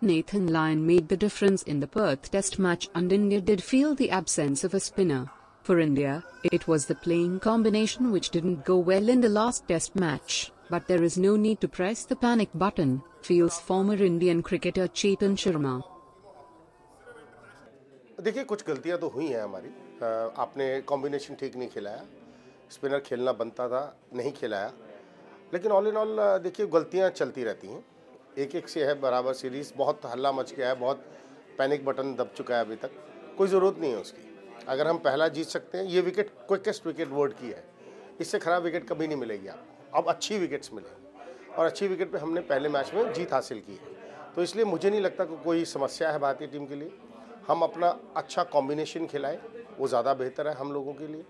Nathan Lyon made the difference in the Perth Test match and India did feel the absence of a spinner. For India, it was the playing combination which didn't go well in the last Test match, but there is no need to press the panic button, feels former Indian cricketer Chetan Sharma. देखिए कुछ गलतियां तो हुई हैं हमारी आपने combination ठीक नहीं खिलाया स्पिनर खेलना बनता था नहीं खिलाया लेकिन ऑल इन ऑल देखिए गलतियां चलती रहती हैं एक एक से है, बराबर सीरीज़ बहुत हल्ला मच गया है, बहुत पैनिक बटन दब चुका है अभी तक। कोई ज़रूरत नहीं है उसकी। अगर हम पहला जीत सकते हैं, ये विकेट क्विकेस्ट विकेट वर्ड की है। इससे ख़राब विकेट कभी नहीं मिलेगी आपको। अब अच्छी विकेट्स मिलेंगी। और अच्छी विकेट पे हमने पहले मैच में जीत हासिल की है। तो इसलिए मुझे नहीं लगता कि कोई समस्या है भारतीय टीम के लिए। हम अपना अच्छा कॉम्बिनेशन खिलाएँ, वो ज़्यादा बेहतर है हम लोगों के लिए।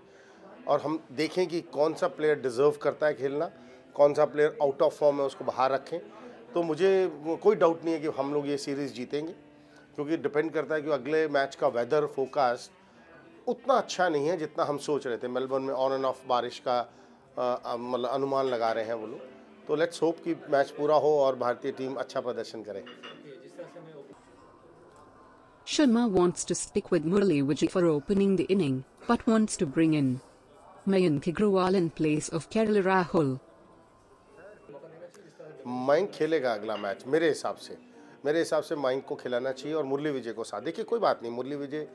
और हम देखें कि कौन सा प्लेयर डिज़र्व करता है खेलना, कौन सा प्लेयर आउट ऑफ़ फॉर्म है उसको बाहर रखें। तो मुझे कोई डाउट नहीं है कि हम लोग ये सीरीज़ जीतेंगे क्योंकि डिपेंड करता है कि अगले मैच का वेदर फोकास्ट उतना अच्छा नहीं है जितना हम सोच रहे थे। मेलबर्न में ऑन एंड ऑफ़ बारिश का मतलब अनुमान लगा रहे हैं वो लोग। तो लेट्स होप कि मैच पूरा हो और भारतीय टीम अच्छा प्रदर्शन करे। Sharma wants to stick with Murali Vijay for opening the inning, but wants to bring in Mayank Agrawal in place of Kerala Rahul. माइंक खेलेगा अगला मैच, मेरे हिसाब से। मेरे हिसाब से माइंक को खिलाना चाहिए और मुरली विजय को साथ। देखिए, कोई बात नहीं, मुरली विजय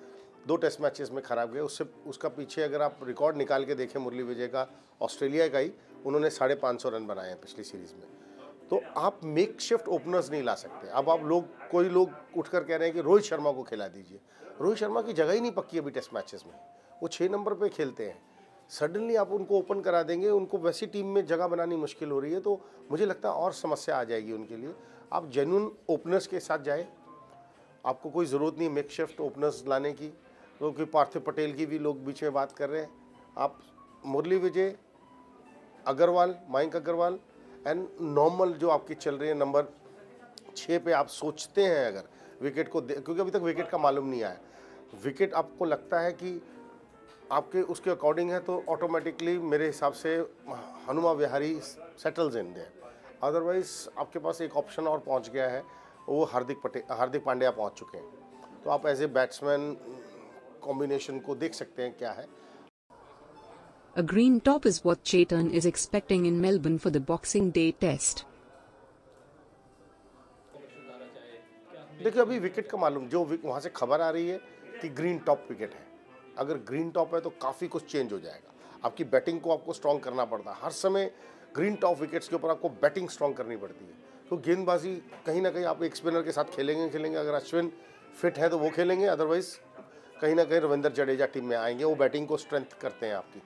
दो टेस्ट मैचेस में खराब गए। उससे, उसका पीछे अगर आप रिकॉर्ड निकाल के देखें मुरली विजय का, ऑस्ट्रेलिया का ही, उन्होंने साढ़े पाँच सौ रन बनाए हैं पिछली सीरीज़ में। तो आप मेक शिफ्ट ओपनर्स नहीं ला सकते। अब आप लोग, कोई लोग उठकर कह रहे हैं कि रोहित शर्मा को खिला दीजिए। रोहित शर्मा की जगह ही नहीं पक्की अभी टेस्ट मैचेस में। वो छः नंबर पर खेलते हैं। सडनली आप उनको ओपन करा देंगे, उनको वैसी टीम में जगह बनानी मुश्किल हो रही है तो मुझे लगता है और समस्या आ जाएगी उनके लिए। आप जेन्यून ओपनर्स के साथ जाए। आपको कोई ज़रूरत नहीं मेक शिफ्ट ओपनर्स लाने की, क्योंकि पार्थिव पटेल की भी लोग बीच में बात कर रहे हैं। आप मुरली विजय, अग्रवाल, मयंक अग्रवाल एंड नॉर्मल जो आपकी चल रही है नंबर छः पे आप सोचते हैं अगर विकेट को क्योंकि अभी तक विकेट का मालूम नहीं आया। विकेट आपको लगता है कि आपके उसके अकॉर्डिंग है तो ऑटोमेटिकली मेरे हिसाब से Hanuma Vihari settles in they otherwise आपके पास एक ऑप्शन और पहुँच गया है वो हार्दिक पटेल हार्दिक पांड्या पहुँच चुके हैं। तो आप एज ए बैट्समैन कॉम्बिनेशन को देख सकते हैं क्या है। A green top is what Chetan is expecting in Melbourne for the Boxing Day test. देखिए अभी विकेट का मालूम जो वहाँ से खबर आ रही है कि ग्रीन टॉप विकेट है। अगर ग्रीन टॉप है तो काफ़ी कुछ चेंज हो जाएगा। आपकी बैटिंग को आपको स्ट्रॉन्ग करना पड़ता है। हर समय ग्रीन टॉप विकेट्स के ऊपर आपको बैटिंग स्ट्रॉन्ग करनी पड़ती है। तो गेंदबाजी कहीं ना कहीं आप एक स्पिनर के साथ खेलेंगे खेलेंगे। अगर अश्विन फिट है तो वो खेलेंगे अदरवाइज़ कहीं ना कहीं रविंद्र जडेजा टीम में आएँगे। वो बैटिंग को स्ट्रेंथ करते हैं आपकी।